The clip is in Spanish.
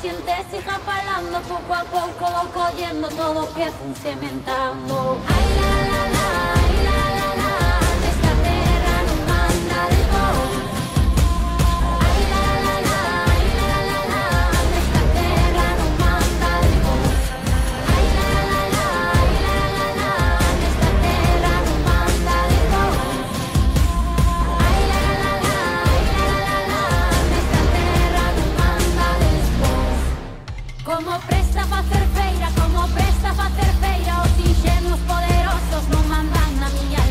Sientes siga falando poco a poco, cogiendo todo que funcionando. presta facer feira, como presta facer feira Os ingenuos poderosos non mandan na miña